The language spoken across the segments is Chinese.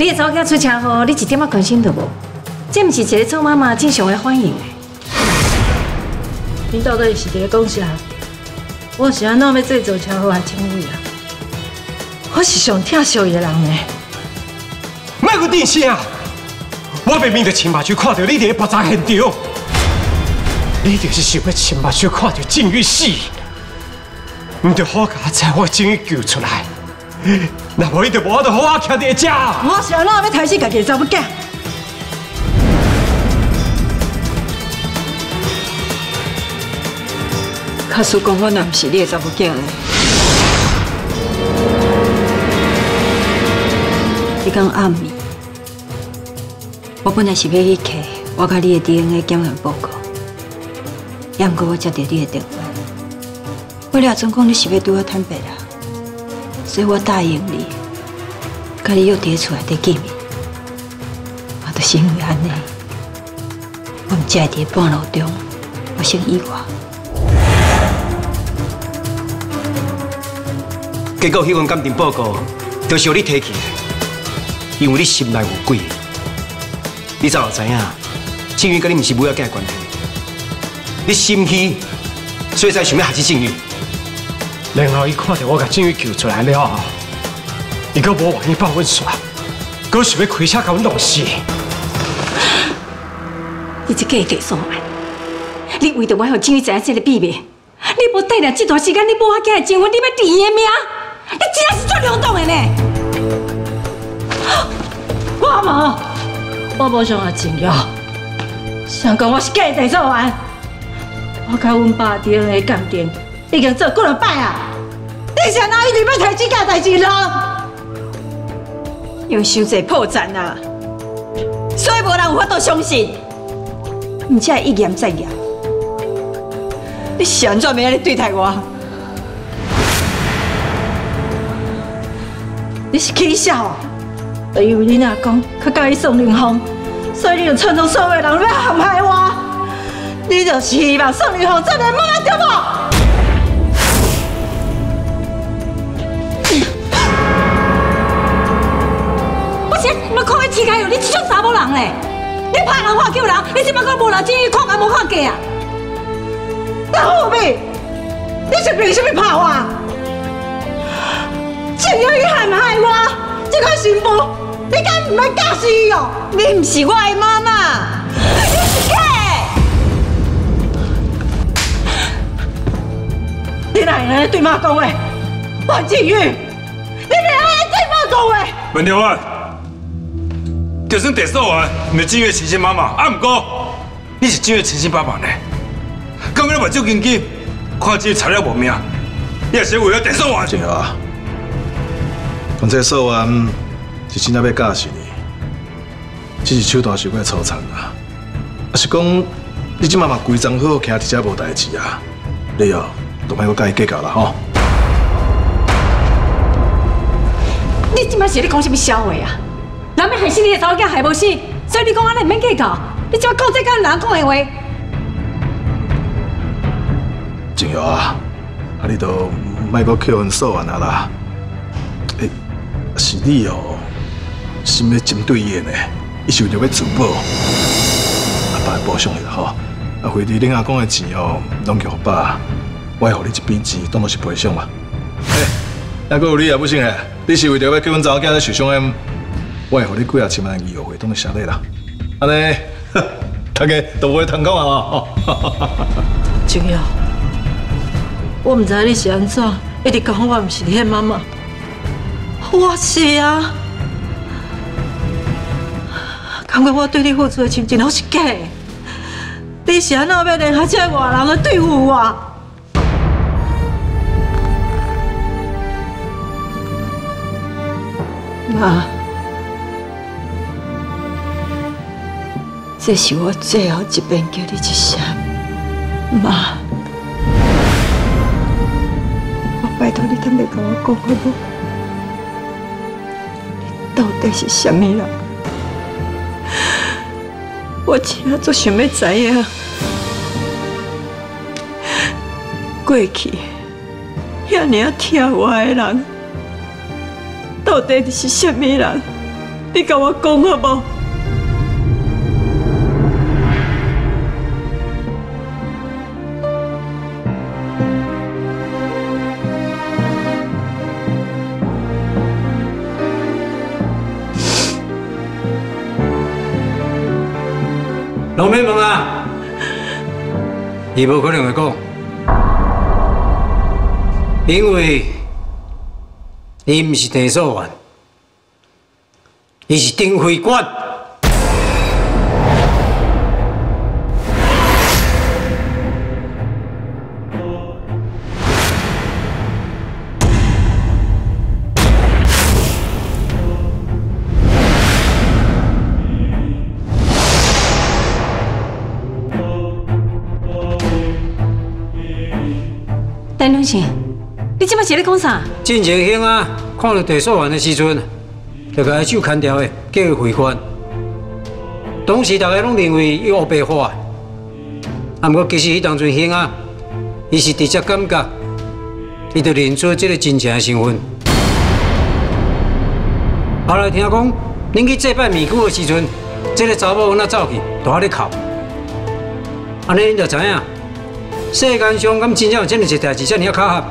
你的查某囝出车祸，你一点仔关心都无，这毋是一个做妈妈正常的反应。你到底是伫讲啥？我是安怎要制造车祸还轻微啊？我是上疼小伊的人呢。卖个电视啊！我明明就亲目睭看到你伫爆炸现场，你就是想要亲目睭看到静玉死，毋着好甲在我静玉救出来。那我一定无法度好好徛伫遮。我是安怎要抬死家己查某囝？卡叔讲我那不是你的查某囝呢？你讲暗暝，我本来是要去摕我甲你的 DNA 检验报告，也毋过我接到你的电话，我了总讲你是要对我坦白，所以我答应你，甲你约伫厝内底见面。我就是因为安尼，我唔才伫半路中发生意外。结果迄份鉴定报告就是由你提起的，因为你心内有鬼。你早就知影，静玉跟你唔是母仔囝的关系，你心虚，所以才想要害死静玉。然后伊看到我把静玉救出来了后，伊阁无愿意放阮煞，阁想要开车把阮弄死。你这个假说案，你为着我让静玉知影这个秘密，你无带了这段时间，你母仔囝的情分，你要治伊的命，你真正是最冲动的呢！我无，我无想阿静瑶，想讲我是假地作案。我甲阮爸 DNA 鉴定已经做几落摆啊！你是哪一直要提这件代志咯？因为伤济破绽啊，所以无人有法度相信，而且一验再验。你是安怎要安尼对待我？你是起笑，就因为你阿公较介意宋凌峰，所以你就趁着所有人要陷害我。你就是希望宋凌峰做你妈对不？你乞丐有你这种查某人嘞！你拍人话救人，你怎么可无人进去看也无看过啊？那后面你是凭什么拍我？只要伊害唔害我，这块媳妇你敢唔要嫁死伊哦？你唔是我的妈妈，你是假你哪会安尼对妈讲话？王静玉，你哪会安尼对妈讲话？文条啊，就算第四案唔是静月亲生妈妈，啊，唔过你是静月亲生爸爸呢？刚刚你目睭紧紧，看这材料无命，你也是为了第四案。静瑶啊，讲这说完是真正要教死你，只是手段伤过粗残啊。啊是讲你即妈妈规张好徛伫遮无代志啊，你哦，都莫搁甲伊计较啦吼。你今摆是咧讲什么笑话啊？人要害死你的查某囝害无死，所以你讲安尼免计较。你怎么讲这跟人讲的话？静瑶啊，啊你都莫搁扣阮数完啊啦。诶、是你哦，心要针对伊呢，伊是为着要自保。阿爸会补偿你啦吼。啊，回伫恁阿公的钱哦，拢叫我爸，我会互你一笔钱，当作是赔偿嘛。诶、还佫有你啊，不行诶，你是为着要叫阮查某囝咧受伤的，我会互你几啊千万医药费当作谢礼啦。安尼，大家都不会通讲啊吼。静瑶，我唔知你是安怎，一直讲我唔是你的妈妈。我是啊，感觉我对你付出的亲情拢是假的。你是安怎要联合这外人来对付我？妈，这是我最后一遍叫你一声妈。我拜托你，坦白跟我讲好不？你到底是什么人？我真啊做想要知影，过去遐尔啊疼我的人。到底是什么人？你跟我讲好不？老妹问啊，伊无可能会讲，因为伊毋是地所员，伊是丁会官。陈永信，你即摆是咧讲啥？进前兄啊，看到地所员的时阵，就甲伊手砍掉的，叫伊回官。当时大家拢认为伊黑白化，啊，毋过其实迄当阵兄啊，伊是直接感觉，伊就认出这个真正的身份。后来听讲，恁去祭拜米姑的时阵，这个查某囡仔走去，大咧哭。安尼恁就知影，世间上敢真正有这么一代志，这么巧合。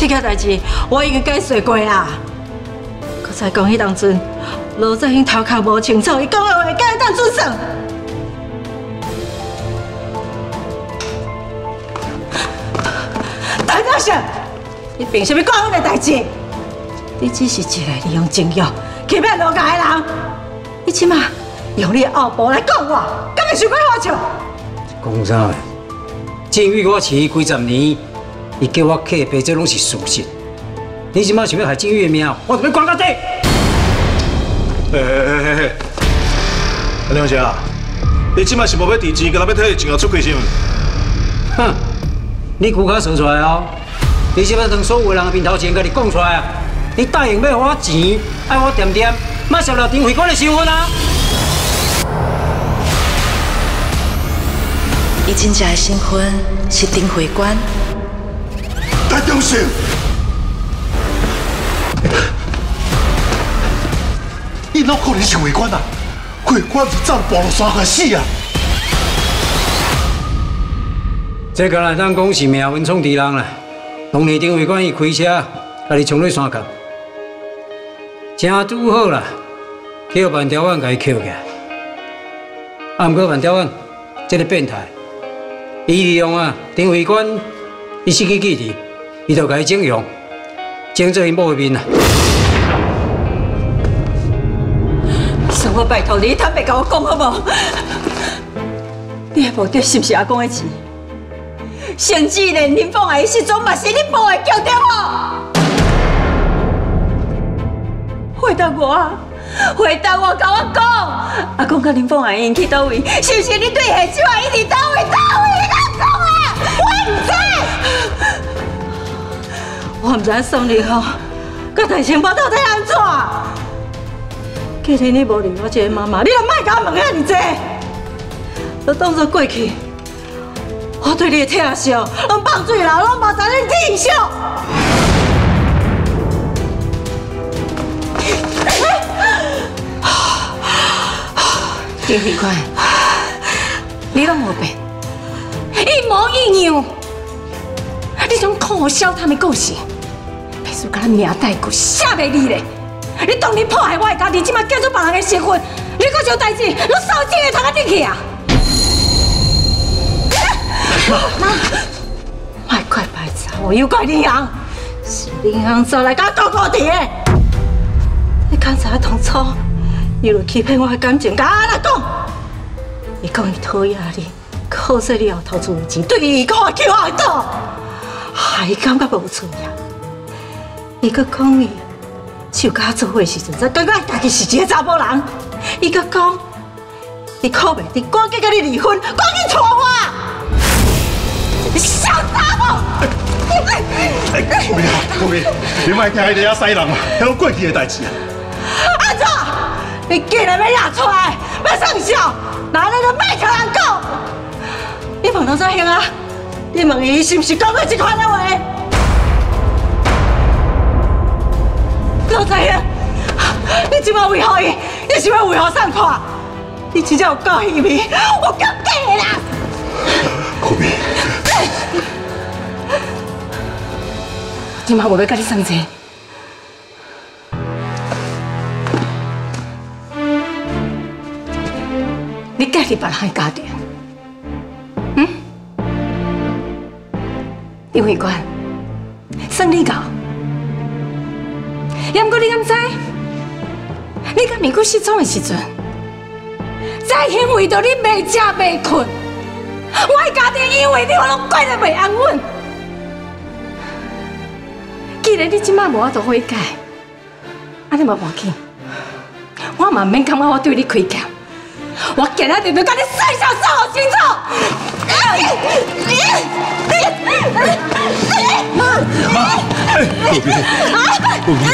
这件代志我已经解释过啦。刚才讲迄当阵，罗振英头壳无清楚，伊讲的话敢会当准算？陈教授，你凭什么讲阮的代志？你只是一个利用情欲欺骗罗家的人。你起码用你的后步来讲我，敢会想过好笑？讲啥的？鉴于我饲伊几十年，伊叫我客背，这拢是事实。你即马想要害金玉的命，我就要关到底。哎哎哎哎，阿梁姐啊，你起码是无要提钱，干那要替钱后出开是毋？哼，你骨卡说出来哦！你即摆当所有人的面头前，甲你讲出来啊！你答应要我钱，爱我点点，莫泄露丁会官的身份啊！伊真正的身份是丁会官，大中信，伊哪可能是会官啊？会官是战保了山海死啊！这个来当讲是命运创敌人啦。当年丁会官伊开车，甲你冲入山角，正拄好啦，叫万条湾甲伊捡起来。啊，毋过万条湾这个变态，伊利用啊丁会官伊失去记忆，伊就甲伊整容，整做伊某的面啊。算我拜托你，坦白甲我讲好无？你的目的是不是阿公的钱？甚至连林凤阿姨失踪嘛是你报的叫对无？回答我啊！回答我，跟我讲，阿公跟林凤阿姨去倒位？是不是你对下手啊？一直倒位倒位？你敢讲啊？我唔知，我唔知送你后，甲大清包到底安怎？既然你无认我这个妈妈，你就莫甲我问遐尼济，就当作过去。我对你的疼惜，拢放水啦，拢无在你印象。丁会官，你拢无变，一模一样。你种可笑他的故事，还是甲咱命带过写袂你嘞？你当年破坏我的家庭，即马叫做别人的身份，你搁有代志，你扫进去头壳顶去啊！妈，卖快白茶，我又怪林阳，是林阳走来甲我搞搞的。你刚才当初，伊就欺骗我的感情，甲我安那讲？伊讲伊讨厌你，靠说你后头出钱，对伊讲我叫我倒，还感觉无趣呀。伊搁讲伊就甲做伙时阵，才感觉家己是一个查甫人。伊搁讲，伊靠袂得，赶紧甲你离婚，赶紧娶我。你小杂某！哎，顾明啊，顾明，你莫听迄个遐西人啊，迄种过去的代志啊。你竟然要拿出来，要上校，哪能就别给人讲？你问能怎样啊？你问他是不是讲过这款的话？侬怎样？你今晚为何？你今要为何上课？你真正有够虚伪，我够假的啦！比逼！今晚我要跟你上车。你介入别人的家庭，嗯？林慧官，算你搞。也毋过你敢知？你甲民国失踪的时阵，在因为着你未食未困，我的家庭因为你我拢过得袂安稳。既然你即摆无法度悔改，安尼嘛无要紧，我嘛免感觉我对你亏欠，我今日就甲你细小说好清楚。妈，虎皮，虎皮，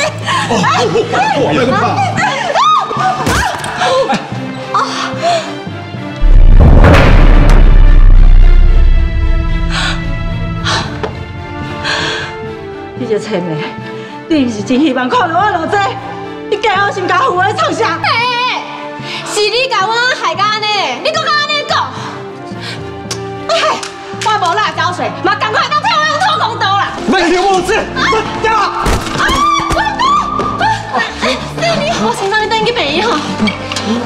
哦，我我那个怕。你这青妹，你是真希望看到我落这？你假好心假虎的创啥？是你甲我害甲安尼，你搁甲安尼讲？哎，我无辣椒水，嘛赶快当跳我用土公刀啦！没有物质，不要。啊！我是你，我先让你等去病院吼。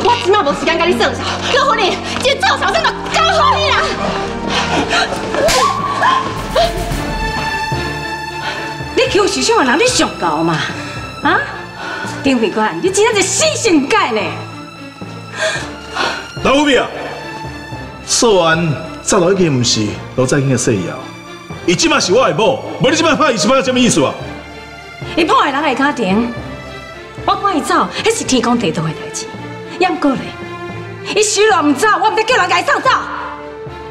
我即马无时间甲你算账，叫婚礼，这做小生就交好你啦。你求时尚的人，你上高嘛？啊？丁慧官，你真正是死性改呢？老虎皮啊，说完早就已经不是罗在兴的细瑶，伊即马是我的某，无你即马拍伊是拍什么意思啊？伊破坏人的家庭，我赶伊走，迄是天公地道的代志。也毋过咧，伊虽然唔走，我毋得叫人甲伊送走。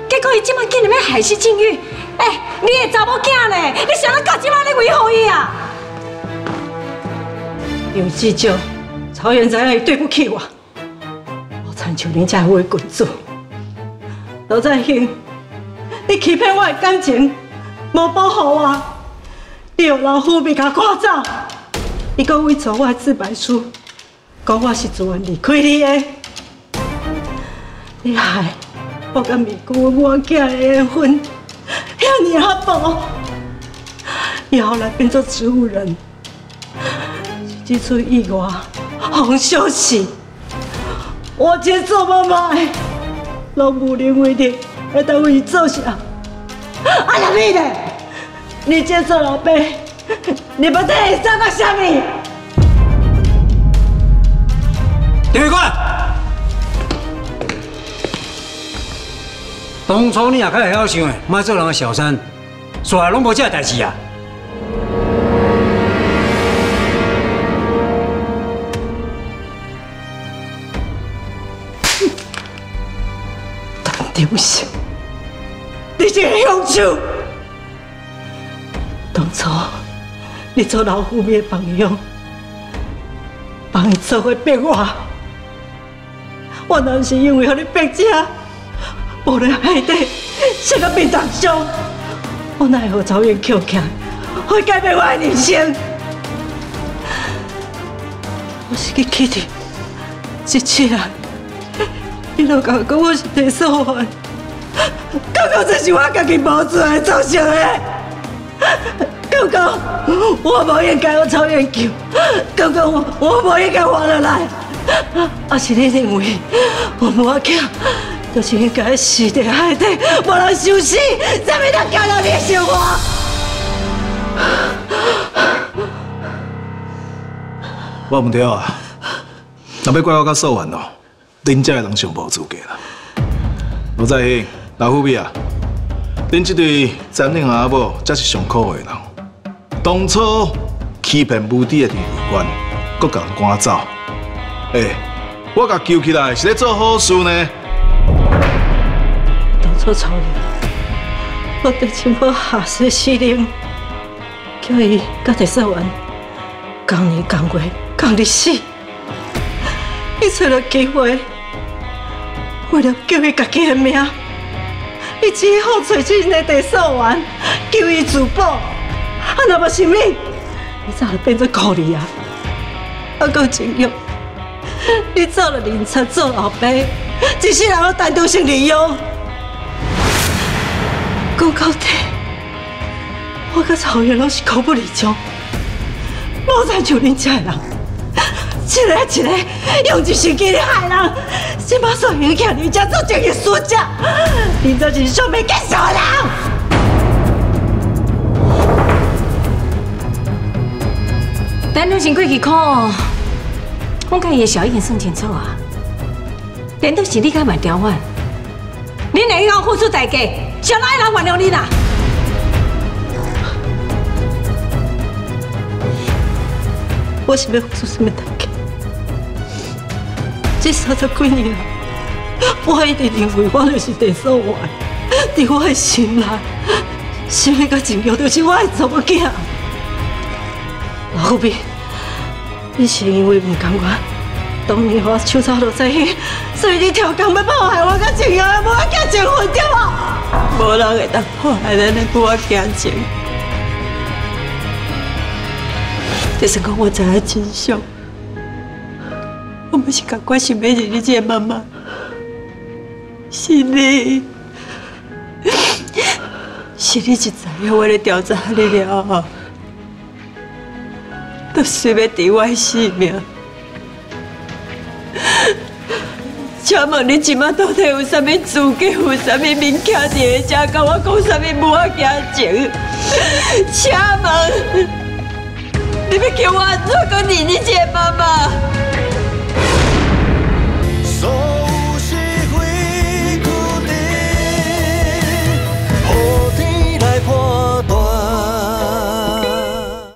结果伊即摆竟然要害死静玉，哎、你的查某囝呢？你想到到即摆你维护伊啊？有至少，曹元知影伊对不起我，我参像恁这位君主。罗在兴，你欺骗我的感情，无保护我。你用老虎皮甲赶走，伊讲伪造我的自白书，讲我是自愿离开你的。你害我甲美姑我囝的缘分，遐尔啊薄，以后来变做植物人，这出意外，好消息，我接做妈妈的，拢无认为的会当为伊做啥？啊那你呢？你接受老爸，你不对做到啥物？丁慧官，当初你也较会晓想的，莫做人的小三，煞来拢无这代志啊！对不起，你这个凶手！当初你做老虎面的榜样，帮你做伙变化，我若是因为和你变这，无咧海底，这个变当中，我哪会和曹元扣起来，会改变我的人生？我是去气的，一次啊！你都甲讲我是第数犯，刚刚这是我家己无罪造成的。刚刚我无应该往草原救，刚刚我我无应该活落来，啊是你认为我无要囝，就是应该死在海底，无人受死，才会当叫到你生活。我唔对啊，若要怪我甲素媛哦，恁遮的人上无资格啦。罗在兴、老虎皮啊，恁这对残忍阿某才是上可恶的人。当初欺骗无底的丁慧官，搁甲人赶走。哎、我甲救起来是咧做好事呢。当初草原，我对亲母下死死令，叫伊甲第三完，共年共月共日死。伊找到机会，为了救伊家己的命，伊只好找出因的第三完，救伊自保。啊，若无是命，伊早就变做孤儿啊！啊，够情用。你做了警察，做后爸，一世人都单独性利用。讲到底，我甲曹元拢是口不离宗，无才像恁这人，一个一个用一生气来害人，先把所有欠你家做这个输家，你这是上面干啥人？咱女性过去苦，我甲伊的小已经算清楚啊。难道是你甲蛮刁蛮，恁会要付出代价，谁哪会人原谅你啦？我是要付出什么？这三十几年来，我一直认为我就是第所外，在我的心内，生命甲情欲就是我的祖囝。老毕，你是因为唔甘愿，当年我手抄落在去，所以你跳江要破坏我甲情欲的母仔情分对吗？无人会当破坏咱的母仔情。就是讲我知影真相，我不是赶快想要认你这个妈妈，是你，是你一知影我咧调查你了，都随便伫我性命。请问你即马到底有啥物资格，有啥物名气伫会遮，甲我讲啥物母仔情？请问？你要叫我安怎讲你你这个妈妈？